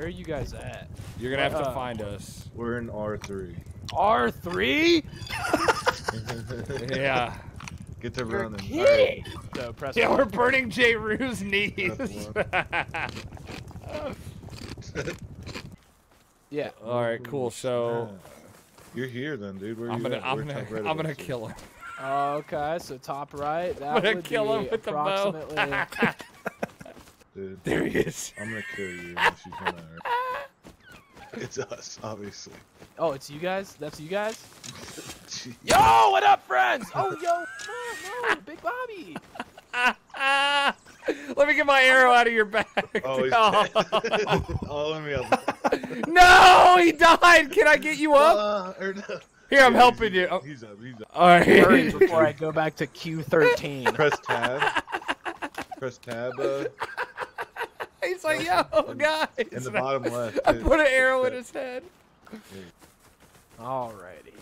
Where are you guys at? You're gonna have to Uh, find us. We're in R3. R3? Yeah. Get to You're running. kidding. So press Yeah, one. we're burning J. Rue's knees. Yeah. All right, cool. So You're here then, dude. Where I'm you gonna, at? I'm We're gonna, right I'm gonna kill him. Okay, so top right. That I'm gonna would kill him be with the bow. approximately. Dude, There he is. I'm gonna kill you if you come out. It's us, obviously. oh, it's you guys. That's you guys. Yo, what up, friends? Oh, yo, no, no, Big Bobby. Let me get my arrow out of your back. Oh, he's Oh. dead. oh, let me up. no, he died. Can I get you up? Uh, or no. Here, I'm Yeah, helping he's, you. Oh, He's up. He's up. All right. Hurry before I go back to Q13. Press tab. Press tab. Uh, He's like, yo, guys. in the bottom left. I put an arrow in his head. Alrighty.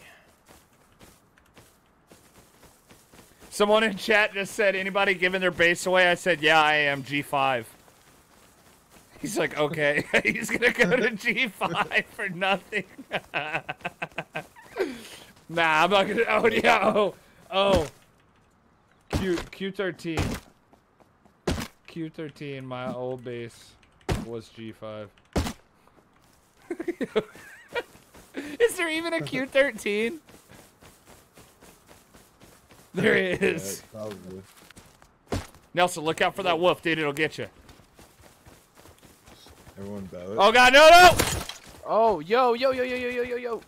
Someone in chat just said, anybody giving their base away? I said, yeah, I am G5. He's like, okay. He's going to go to G5 for nothing. nah, I'm not going to. Oh, yeah. Oh, oh. Q, Q13. Q13, my old base was G5. Is there even a Q13? There it Yeah, probably. Nelson, look out for that wolf, dude. It'll get you. Everyone bow it. Oh god, no, no! Oh, yo, yo, yo, yo, yo, yo, yo, yo.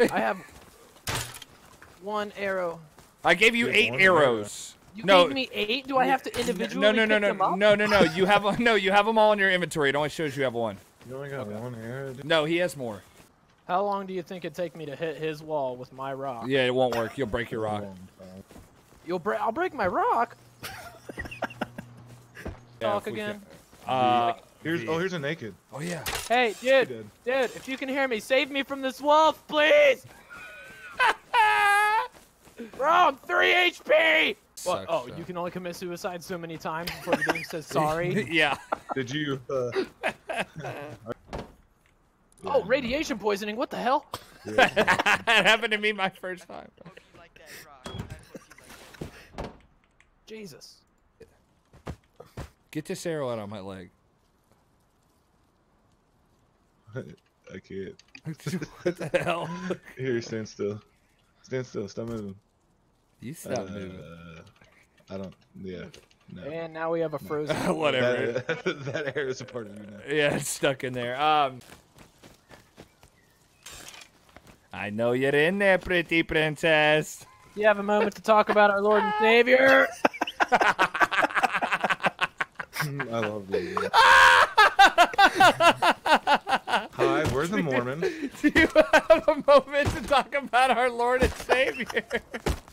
I have one arrow. I gave you You eight arrows. arrow. Arrows. You No. gave me eight. Do I have to individually No, no, no, pick no, them up? no, no, no. You have no. You have them all in your inventory. It only shows you have one. You only got one here. No, he has more. How long do you think it'd take me to hit his wall with my rock? Yeah, it won't work. You'll break your rock. You'll break. I'll break my rock. Yeah, Talk again. can- Uh, Here's oh, here's a naked. oh yeah. Hey, dude, did. dude, if you can hear me, save me from this wolf, please. Bro, I'm 3 HP. What? Sucks, Oh, uh, you can only commit suicide so many times before the game says sorry. yeah. Did you? Uh... oh, radiation poisoning. What the hell? Yeah. that happened to me my first time. Jesus. Get this arrow out of my leg. I can't. what the hell? Here, stand still. Stand still. Stop moving. You stop uh, moving. I don't. Yeah. No. And now we have a frozen. Whatever. That, that arrow is a part of you now. Yeah, it's stuck in there. Um. I know you're in there, pretty princess. Do you have a moment to talk about our Lord and Savior. I love you. Hi, we're the Mormon. Do you have a moment to talk about our Lord and Savior?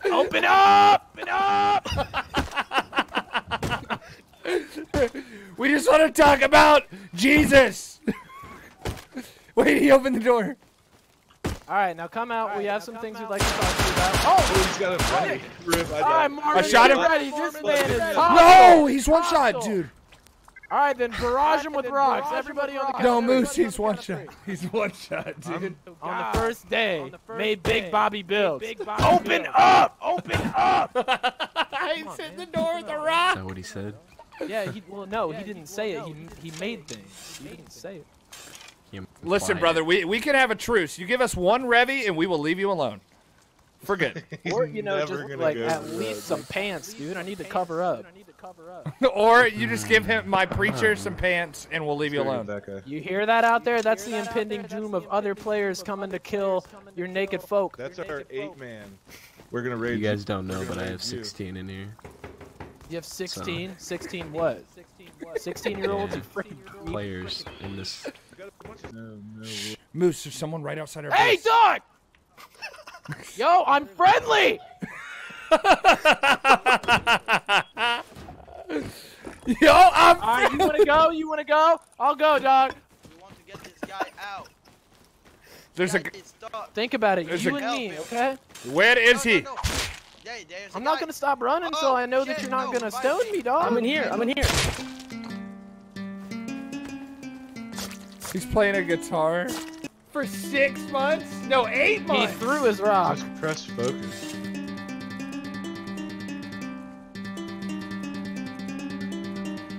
Open up! Open up! we just want to talk about Jesus. Wait, he opened the door. All right, now come out. we have some things we'd like to talk to you about. Oh, Oh, he's got a funny rib. I all right, died. Marvin, I shot him. ready. This man is No, hostile. No, he's one shot, dude. All right, then barrage him with rocks. Everybody on the count No, of Moose, three. he's one shot. He's one shot, dude. On the first day, made Big Bobby build. Bobby Open build. up! Open up! He's in the door with a rock. Is that what he said? yeah, he, well, no, he didn't say it. He, he made things. He didn't say it. Listen, brother, we, we can have a truce. You give us one Revy and we will leave you alone. For good. Or, you know, just like at least some pants, dude. I need to cover up. or you just give him my preacher some pants and we'll leave you alone. You hear that out there? That's the impending doom of other players coming to kill your naked folk. That's our eight man. We're gonna raid You guys don't know, but I have 16 in here. You have 16? 16 what? 16 year olds? You freaking. Players in this. No, no. Moose, there's someone right outside our Hey, base. dog! Yo, I'm friendly! Yo, I'm. Alright, you wanna go? You wanna go? I'll go, dog. We want to get this guy out. There's a. Guy is. Think about it. There's You a- and me, okay? Where is No, no, he? no. Yeah, there's a I'm not guy. gonna stop running until Oh, I know that you're not no, gonna revive stone me. me, dog. I'm in here, I'm in here. He's playing a guitar for six months? No, eight months! He threw his rock. Just press focus.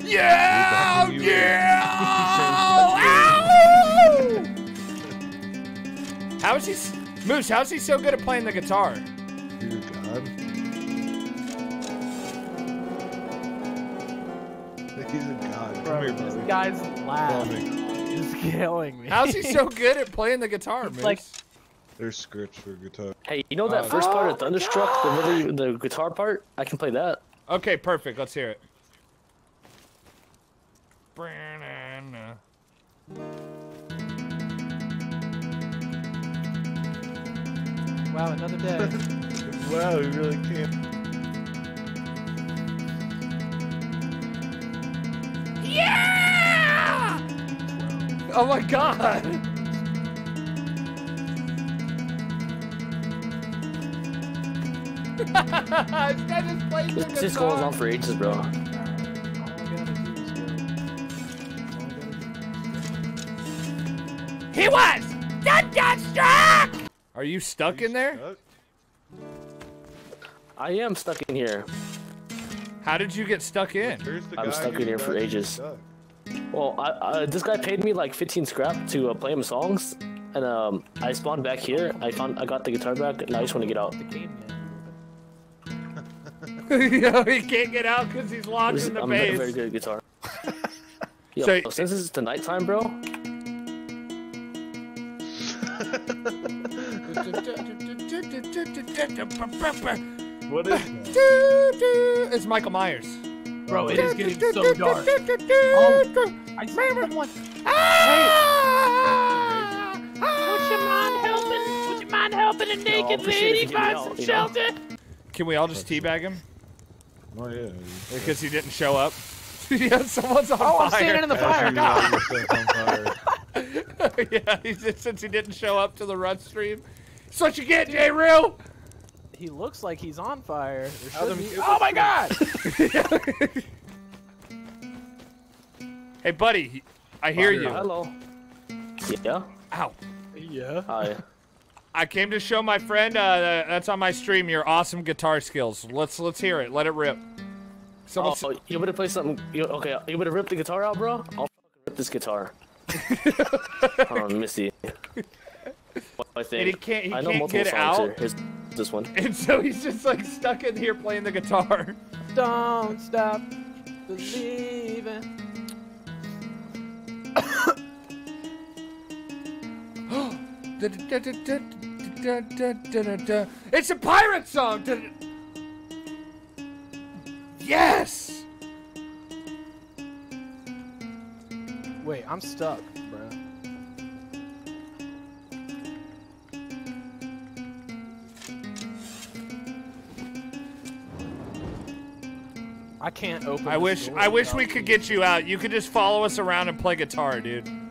Yeah! You're behind me, Yeah! Ow! Ow! How is he, Moose? How's he so good at playing the guitar? Dear God. He's a god. Come Bro, here, this guy's laugh Coming. is killing me. How's he so good at playing the guitar, Moose? like- There's scripts for guitar. Hey, you know that Oh, first part oh of Thunderstruck, the really the guitar part? I can play that. okay, perfect. Let's hear it. wow, another day. wow, he really can't. Yeah! Oh my god! this guy just plays the This goes on for ages, bro. All I gotta do is go. All gotta do He was. Are you stuck in there? Stuck? I am stuck in here. How did you get stuck in? I'm guy stuck in here for ages. stuck? Well, I, uh, this guy paid me like 15 scrap to uh, play him songs, and um, I spawned back here. I found I got the guitar back, and I just want to get out. the. Yo, he can't get out because he's locked This- in the I'm very, very good at guitar. Yo, So- since it's the nighttime, bro, What is that? It's Michael Myers. Bro, it is getting so dark. Oh, I see someone. Ah! Would you mind helping? Would you mind helping a naked appreciate it if lady you get find out, some you know? shelter? Can we all just teabag him? Oh yeah. Because he didn't show up? yeah, someone's on Oh, I'm fire. standing in the fire. After God. light yourself on fire. yeah, he just, since he didn't show up to the run stream. That's what you get, J. Real. He looks like he's on fire. There should Adam, be- get Oh my god! Hey, buddy, I hear you. hello. Yeah. Ow. yeah. Hi. I came to show my friend uh, that's on my stream your awesome guitar skills. Let's let's hear it. Let it rip. Someone Oh, you better play something. You, okay, you better rip the guitar out, bro. I'll fucking rip this guitar. Hold on, let me I think. And he can't- he I know can't multiple get songs out? Here's this one. and so he's just like stuck in here playing the guitar. Don't stop believing. It's a pirate song. Yes. Wait, I'm stuck, bro. I can't open. I wish I wish we could get you out. You could just follow us around and play guitar, dude.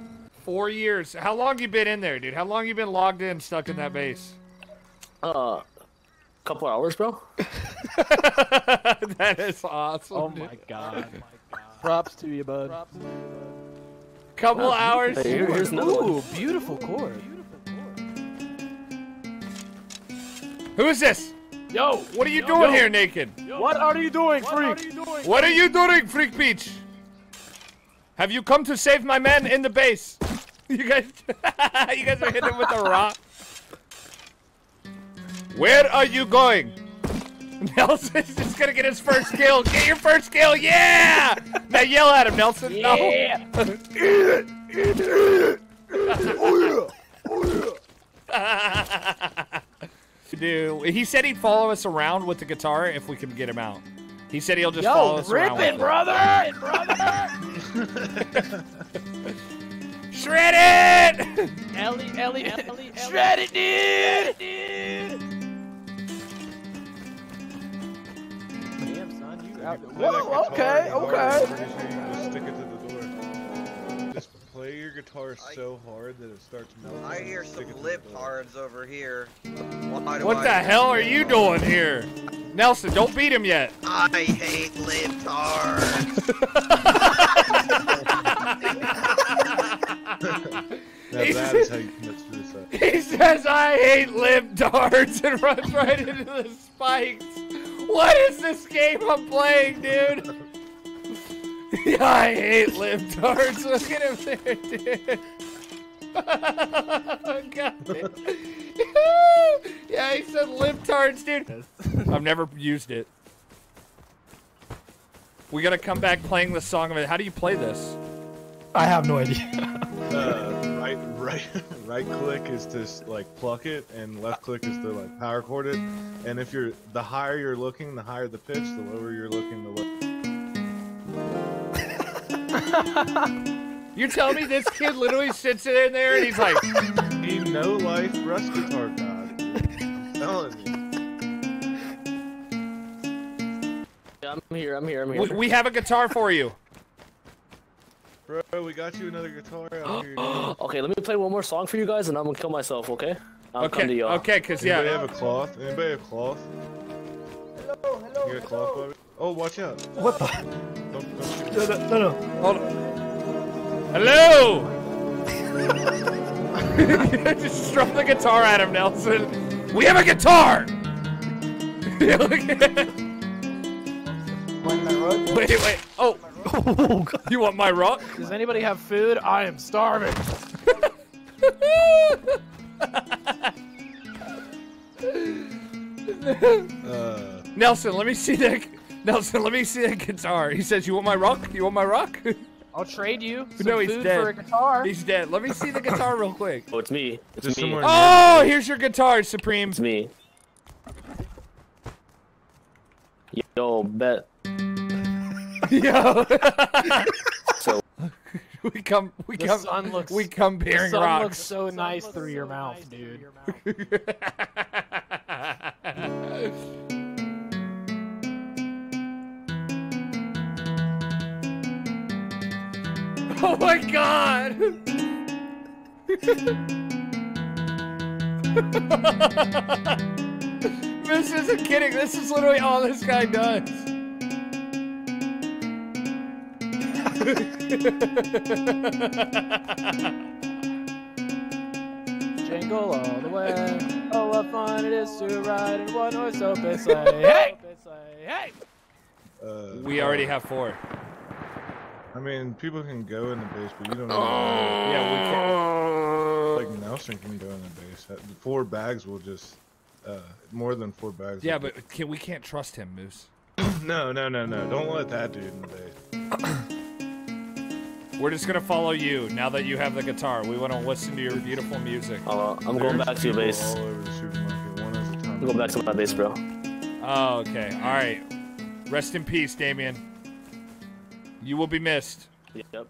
Four years. How long you been in there, dude? How long you been logged in, stuck in that base? Uh, couple hours, bro. that is awesome. Oh dude. my god. Props to you, bud. Couple hours. Hey, here- here's another one. Ooh, beautiful chord. Who is this? Yo, What are you yo, doing yo. here naked? What are you doing, freak? What are you doing, Freak Peach? Have you come to save my man in the base? You guys, you guys are hitting him with a rock. Where are you going? Nelson's just gonna get his first kill. Get your first kill, yeah! Now yell at him, Nelson. Yeah. No. Dude, he said he'd follow us around with the guitar if we could get him out. He said he'll just follow us rip around. it, with brother! brother! Shred it! Ellie, Ellie, Ellie, shred it, dude! dude! Damn, son, you out. Whoa, okay, okay. pretty sure you can just stick it to the door. Just play your guitar I- so hard that it starts melting. I hear some stick it to the lip door. hards over here. Why do What I the hell are you doing here? Nelson, don't beat him yet. I hate lip hards. hate libtards and runs right into the spikes. What is this game I'm playing, dude? Yeah, I hate libtards. Look at him there, dude. God. yeah, he said libtards, dude. I've never used it. We gotta come back playing the song of it. How do you play this? I have no idea. Uh, right, right, right click is to like pluck it, and left click is to like power chord it. And if you're the higher you're looking, the higher the pitch. The lower you're looking, the lower. You're telling me this kid literally sits in there and he's like, You no life Rush guitar god. I'm telling you. Yeah, I'm here. I'm here. I'm here. we, we have a guitar for you. Bro, we got you another guitar out here. okay, let me play one more song for you guys, and I'm gonna kill myself. Okay? I'll come to Okay, y'all. okay, cause Anybody yeah. have a cloth? Anybody have cloth? Hello, hello. You got a cloth, Bobby? Oh, watch out. What the? Don't, don't. No, no, no. no. Hold on. Hello. Just strum the guitar at him, Nelson. We have a guitar. Wait, wait. Oh, Oh, God. you want my rock? Does anybody have food? I am starving. Uh, Nelson, let me see that. Nelson, let me see that guitar. He says, "You want my rock? You want my rock?" I'll trade you some No, he's food dead. for a guitar. He's dead. Let me see the guitar real quick. Oh, it's me. It's Just me. somewhere- Oh, here's your guitar, Supreme. It's me. Yo, bet. Yo. So we come. We The come. sun looks- we come the bearing sun rocks. looks so nice through your mouth, dude. oh my god! this isn't kidding. This is literally all this guy does. Jingle all the way. Oh, what fun it is to ride in one horse open sleigh. Hey! Hey! uh, We already have four. I mean, people can go in the base, but you don't know. Yeah, we can. Like Nelson can go in the base. Four bags will just. Uh, more than four bags. Yeah, but can, we can't trust him, Moose. No, no, no, no. Don't let that dude in the base. We're just gonna follow you now that you have the guitar. We want to listen to your beautiful music. uh, I'm going back to your people base. All over the supermarket, one at a time. I'm going back to my base, bro. Oh, okay. All right. Rest in peace, Damien. You will be missed. Yep.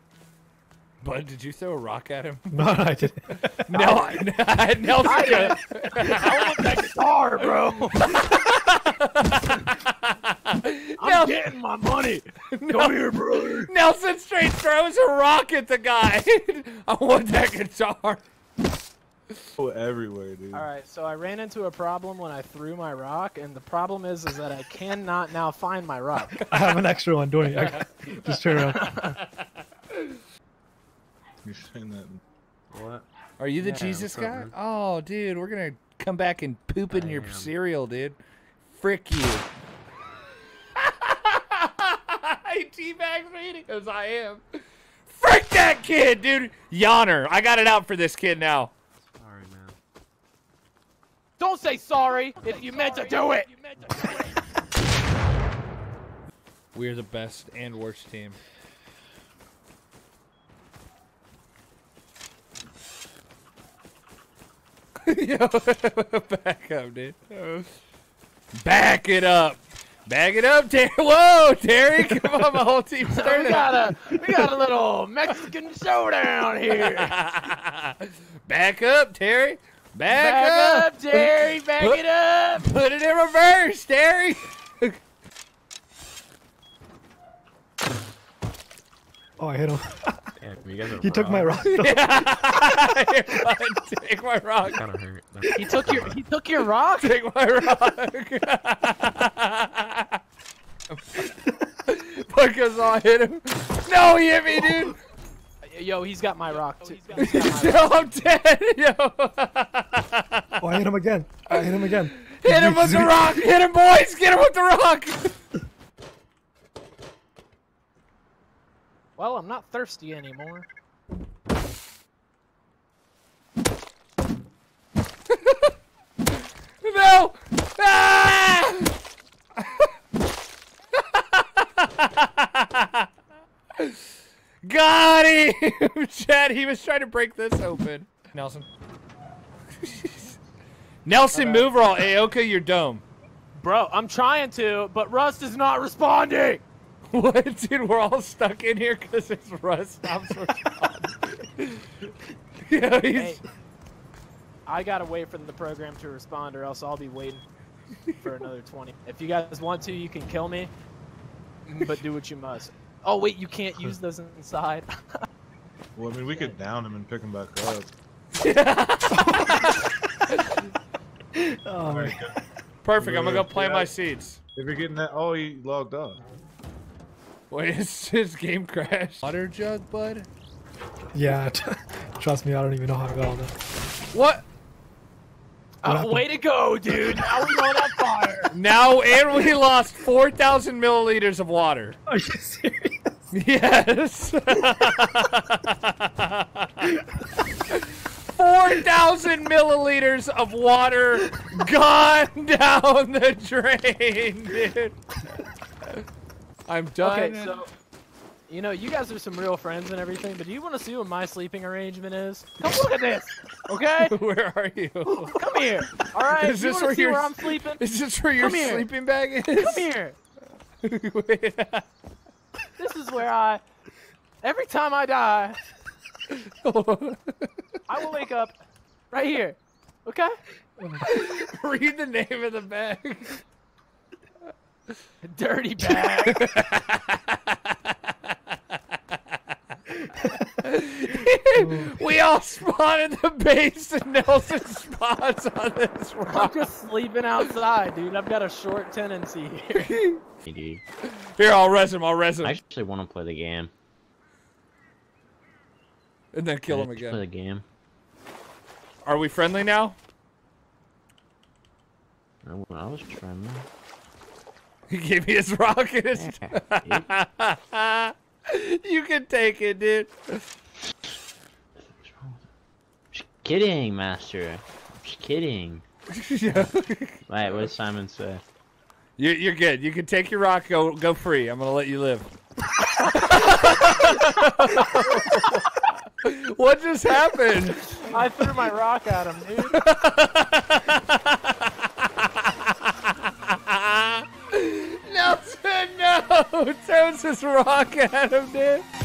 Bud, did you throw a rock at him? No, no, I didn't. No, I, I, Nelson. Guitar, bro! I'm Nel- getting my money! Come here, brother! Nelson straight throws a rock at the guy. I want that guitar. Oh, everywhere, dude. Alright, so I ran into a problem when I threw my rock, and the problem is is that I cannot now find my rock. I have an extra one. Don't worry. I- Just turn around. You're saying that. What? Are you the Yeah, Jesus guy? Oh, dude, we're gonna come back and poop in I your am. cereal, dude. Frick you. he teabags me and he goes, I am. Frick that kid, dude. Yawner. I got it out for this kid now. Sorry, man. Don't say sorry if you meant to do it! We're the best and worst team. Yo, back up, dude. Back it up. Back it up, Terry. Whoa, Terry. Come on, my whole team's We got a we got a little Mexican showdown here. Back up, Terry. Back, Back up. up, Terry. Back Put- it up. Put it in reverse, Terry. Oh, I hit him. Damn, you guys are He took my rock. Here, bud, Take my rock. Kind of hurt. That's- He took your he took your rock. Take my rock. Because I hit him. No, he hit me, dude. Yo, he's got my rock too. He's got my rock. No, I'm dead. Yo. Oh, I hit him again. I hit him again. Hit him with the rock. Hit him, boys. Get him with the rock. Well, I'm not thirsty anymore. No. Ah! Got him, Chad. He was trying to break this open. Nelson. Nelson, move or I'll Aoka your dome. Bro, I'm trying to, but Rust is not responding. What, dude? We're all stuck in here because it's Rust stops responding. yeah, he's. Hey, I gotta wait for the program to respond, or else I'll be waiting for another 20. If you guys want to, you can kill me, but do what you must. Oh wait, you can't use those inside. Well, I mean, we could down him and pick him back up. Oh, man. Perfect. I'm gonna go plant Yeah. my seeds. If you're getting that, oh, he logged off. Wait, is his game crashed? Water jug, bud. Yeah, trust me, I don't even know how to got all that. What? Uh, happened? way to go, dude! Now we on that fire. Now, and we lost 4,000 milliliters of water. Are you serious? Yes. 4,000 milliliters of water gone down the drain, dude. I'm done. Okay, so you know you guys are some real friends and everything, but do you want to see what my sleeping arrangement is? Come look at this, okay? Where are you? Come here. All right. Is this where you're- where I'm sleeping? Is this where your sleeping bag is? Come here. This is where I. Every time I die, I will wake up right here. Okay? Read the name of the bag. Dirty bag. we all spawn in the base and Nelson spawns on this I'm rock. just sleeping outside, dude. I've got a short tenancy here. Dude. Here, I'll res him, I'll res him. I actually want to play the game. And then kill him Let's Play the game. Are we friendly now? I was trying. to- He gave me his rock and his... You can take it, dude. What's wrong with it? Just kidding, master. Just kidding. Yeah. Wait, what did Simon say? you, you're good. You can take your rock, go go free. I'm gonna let you live. what just happened? I threw my rock at him, dude. No! Throws rock at him, dude.